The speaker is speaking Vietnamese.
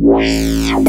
Wow.